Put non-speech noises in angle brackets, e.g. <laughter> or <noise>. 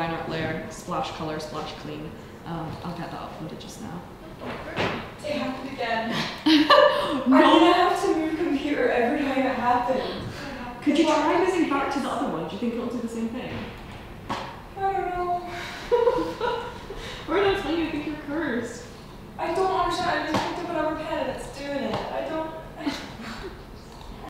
line art layer, splash color, splash clean. Um, I'll get that uploaded just now. It happened again. <laughs> I'm gonna have to move computer every time it happens. Could you try moving back to the other one? Do you think it'll do the same thing? I don't know. <laughs> Or did I tell you I think you're cursed? I don't understand.